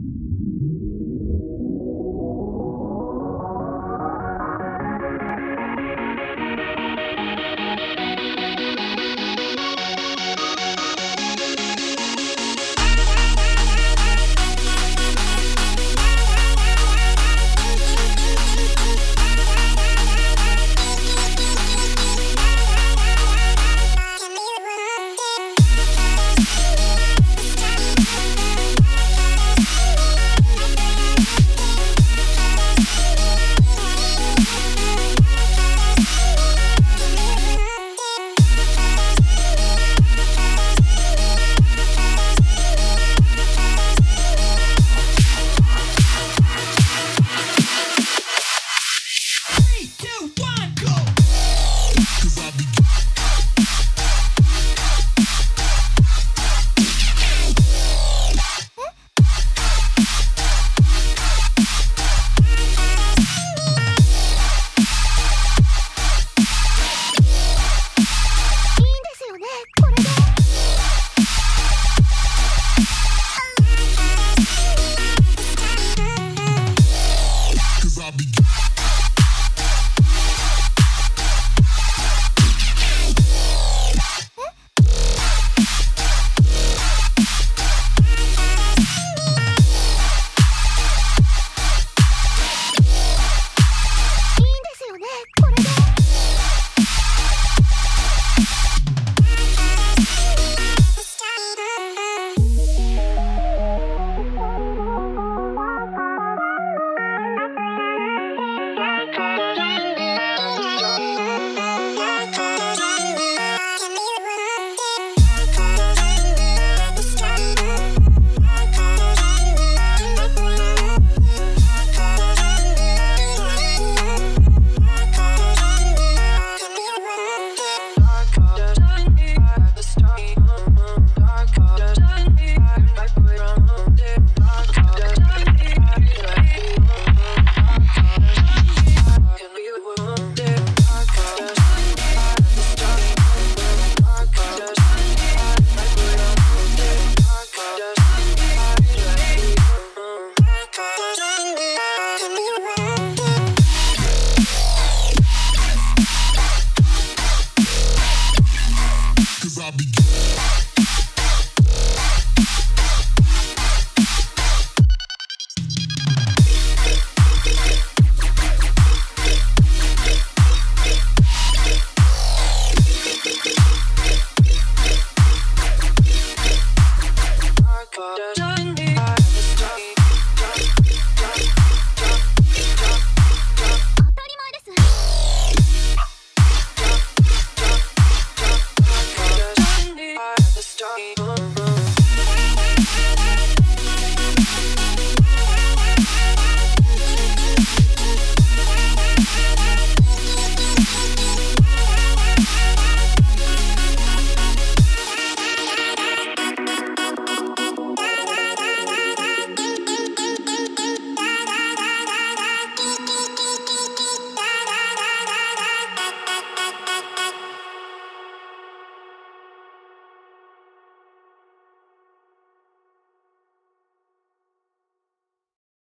you